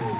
どうも。